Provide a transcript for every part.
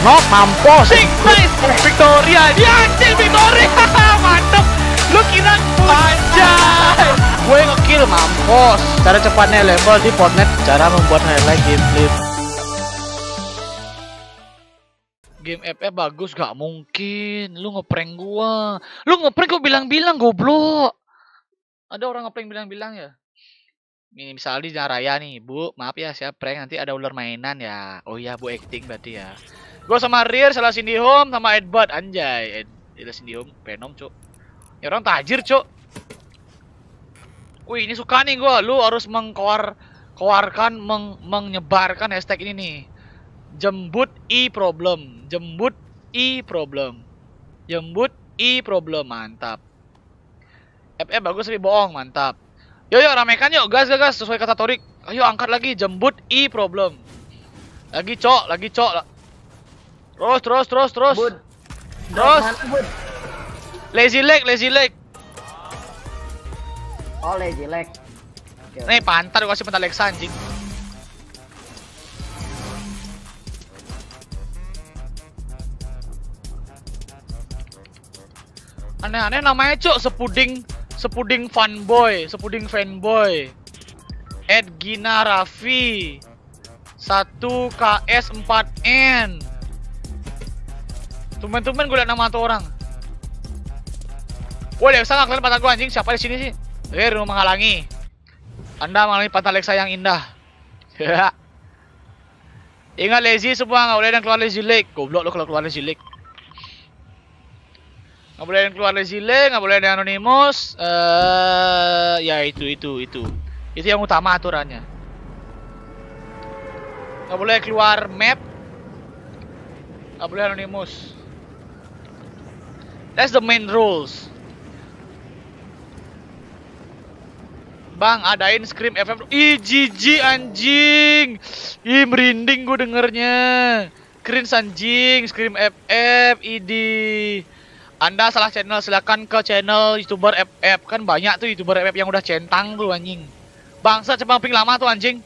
Nok mampus. Sing nice Victoria dia anjing Victoria mantep lu kira anjay Gue ngekill mampus. Cara cepatnya level di Fortnite. Cara membuat highlight gameplay. Game FF bagus gak mungkin. Lu ngeprank gua. Lu ngeprank gua bilang-bilang goblok. Ada orang ngeprank bilang-bilang ya? Ini misalnya di Jalan Raya nih, Bu. Maaf ya, saya prank nanti ada ular mainan ya. Oh iya, Bu acting berarti ya. Gua sama Rear, salah Cindy Home sama Edbud anjay. Ed, Ed Cindy Home Venom, Cuk. Ya orang tajir, Cuk. Wih, ini suka nih gua. Lu harus mengkoar koarkan meng, menyebarkan hashtag ini nih. Jembut i problem. Jembut i problem. Jembut i problem. Mantap. FF bagus tapi bohong, mantap. Yo yo ramekan yuk, gas gas gas sesuai kata Torik. Ayo angkat lagi jembut i problem. Lagi cok, lagi cok. Terus terus terus terus. Bud. Terus. Bud? Lazy leg, lazy leg. Oh, lazy leg. Oke, oke. Nih pantar gua kasih pantar Lexa anjing. Aneh-aneh namanya cuk sepuding sepuding fanboy, sepuding fanboy. Ed Gina Raffi 1 KS 4N. Tumen-tumen gue liat nama tuh orang. Woi, Lexa nggak kelihatan pantat gua anjing. Siapa di sini sih? Eh, rumah menghalangi. Anda mengalami pantat Lexa yang indah. Ingat lazy semua nggak boleh yang keluar lazy leg. Goblok lo kalau keluar lazy leg. Nggak boleh yang keluar lazy leg, nggak boleh ada yang anonymous. Eh, ya itu itu itu. Itu yang utama aturannya. Nggak boleh keluar map. Nggak boleh anonymous. That's the main rules. Bang, adain Scream FF. Ih, anjing. Ih, merinding gue dengernya. Cringe anjing, Scream FF, idi. Anda salah channel, silakan ke channel YouTuber FF. Kan banyak tuh YouTuber FF yang udah centang tuh anjing. Bangsa cepang ping lama tuh anjing.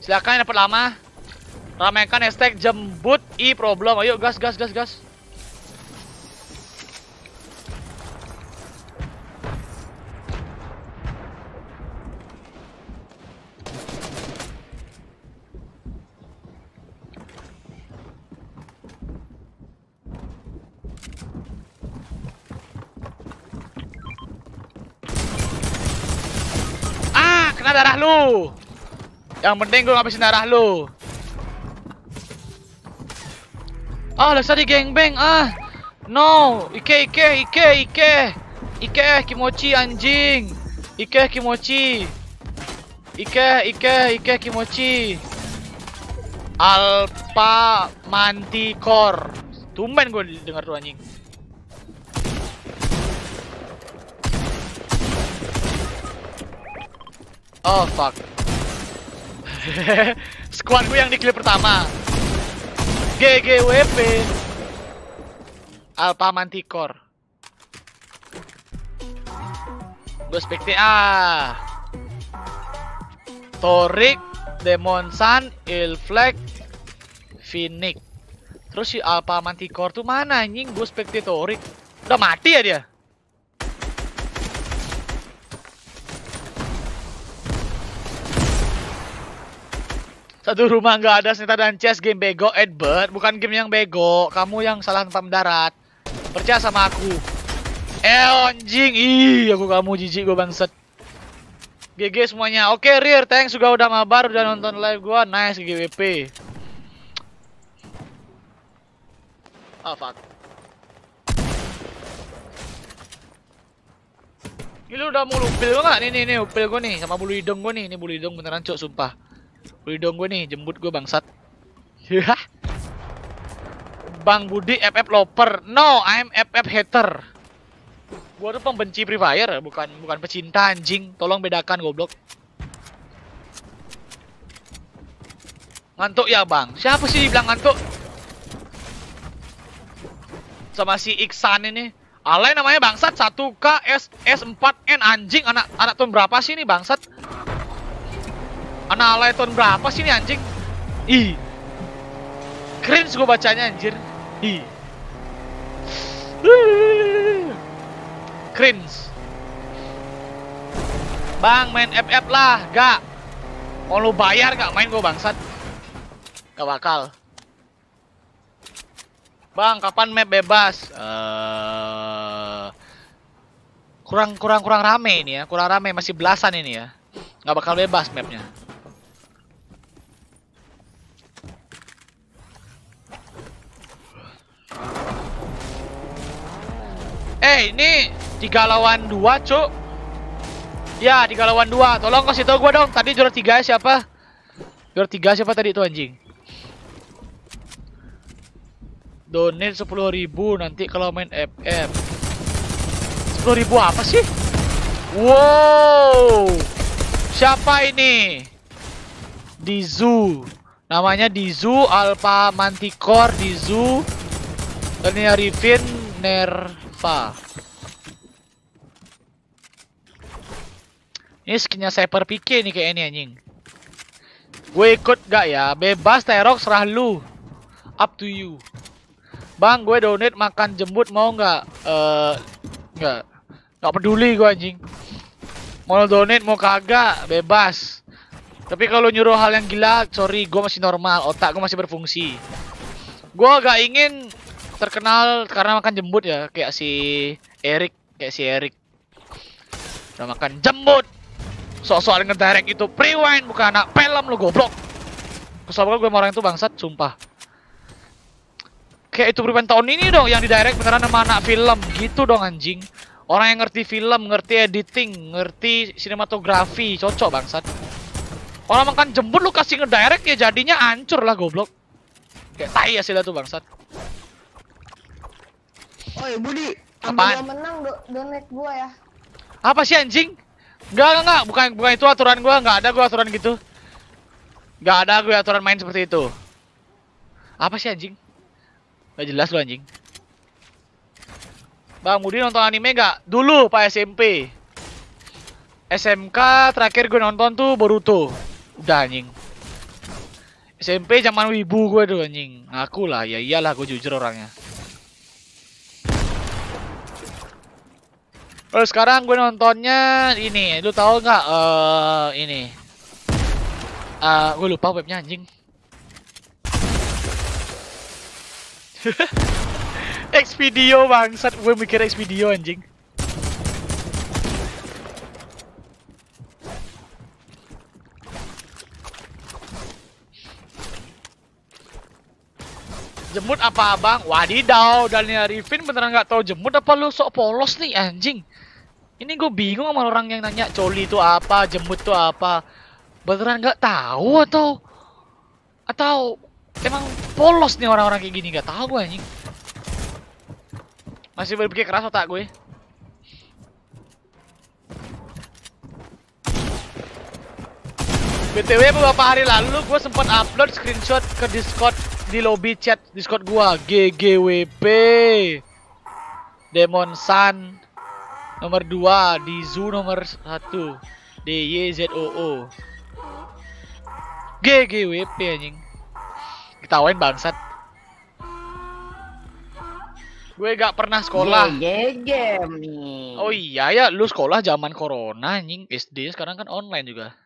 Silakan yang dapat lama. Ramaikan hashtag jembut i problem. Ayo gas gas gas gas. Ah, kena darah lu. Yang penting gue ngabisin darah lu. Ah, Lexa di gangbang. Ah. No. Ike, Ike, Ike, Ike. Ike, Kimochi anjing. Ike, Kimochi. Ike, Ike, Ike, Kimochi. Alpha Manticore. Tumben gue denger tuh anjing. Oh fuck. Squad gue yang di clip pertama. GGWP Alpha Manticore Gue spekti ah Torik Demonsan Ilfleck Phoenix Terus si Alpha Manticore tuh mana anjing? Gue spekti Torik Udah mati ya dia? Satu rumah nggak ada senjata dan chest game bego Edbert bukan game yang bego kamu yang salah tempat mendarat. Percaya sama aku. Eh anjing. Ih aku kamu jijik gue bangset GG semuanya. Oke Rear thanks. Juga udah mabar udah nonton live gua. Nice GWP ah fuck. Ini udah mau lupil gua nggak? Nih nih nih upil gua nih. Sama bulu hidung gua nih. Ini bulu hidung beneran cok sumpah Budi dong gue nih, jembut gue bangsat. Yah. Bang Budi FF loper. No, I'm FF hater. Gua tuh pembenci Free Fire, bukan bukan pecinta anjing. Tolong bedakan goblok. Ngantuk ya, Bang? Siapa sih bilang ngantuk? sama si Iksan ini. Alay namanya bangsat 1K S S4N anjing anak anak tahun berapa sih ini bangsat? Anak tahun berapa sih ini anjing? Ih. Cringe gue bacanya anjir. Ih. Cringe. Bang main FF lah, gak. Mau lu bayar gak main gue bangsat? Gak bakal. Bang, kapan map bebas? Eh kurang kurang kurang rame ini ya, kurang rame masih belasan ini ya. Nggak bakal bebas mapnya. Eh, ini tiga lawan dua, cuk. Ya, tiga lawan dua. Tolong kasih tau gua dong. Tadi juara tiga siapa? Juara tiga siapa tadi itu anjing? Donate 10.000 nanti kalau main FF. 10.000 apa sih? Wow. Siapa ini? Dizu. Namanya Dizu Alpha Manticore Dizu Tania Rivin Nerva. Ini skinnya Cyber PK nih kayak ini anjing. Gue ikut gak ya? Bebas Terok serah lu. Up to you. Bang, gue donate makan jembut mau nggak? Eh, nggak. Nggak peduli gue anjing. Mau donate mau kagak, bebas. Tapi kalau nyuruh hal yang gila, sorry, gue masih normal, otak gue masih berfungsi. Gue gak ingin terkenal karena makan jembut ya, kayak si Erik, kayak si Erik. Udah makan jembut. Sok-sok ngedirect itu rewind bukan anak film lu goblok. Kesel banget gue sama orang itu bangsat, sumpah. Kayak itu rewind tahun ini dong yang di direct beneran sama anak film gitu dong anjing. Orang yang ngerti film, ngerti editing, ngerti sinematografi, cocok bangsat. Orang makan jembut lu kasih ngedirect ya jadinya hancur lah goblok. Kayak tai hasilnya tuh bangsat. Oi Budi, Apaan? sampai gua menang do donate gua ya. Apa sih anjing? Enggak, enggak, enggak, bukan bukan itu aturan gua, enggak ada gua aturan gitu. Enggak ada gue aturan main seperti itu. Apa sih anjing? Gak jelas lu anjing. Bang Budi nonton anime gak? Dulu Pak SMP. SMK terakhir gue nonton tuh Boruto. Udah anjing. SMP zaman wibu gue tuh anjing. Aku lah, ya iyalah gue jujur orangnya. Terus sekarang gue nontonnya ini, lu tahu nggak? eh ini, Eh gue lupa webnya anjing. X video bangsat, gue mikir X video anjing. Jemut apa abang? Wadidaw, Daniel Arifin beneran nggak tahu jemut apa lu sok polos nih anjing? Ini gue bingung sama orang yang nanya coli itu apa, jemut itu apa. Beneran nggak tahu atau atau emang polos nih orang-orang kayak gini nggak tahu gue anjing. Masih berpikir keras otak gue. BTW beberapa hari lalu gue sempat upload screenshot ke Discord di lobby chat Discord gua GGWP Demon Sun nomor 2 Dizu nomor 1 DYZOO GGWP anjing. Ketawain bangsat. Gue gak pernah sekolah. Nih. oh iya ya. Lu sekolah zaman corona anjing. SD sekarang kan online juga.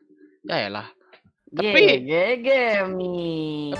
Ya lah tapi- GG nih.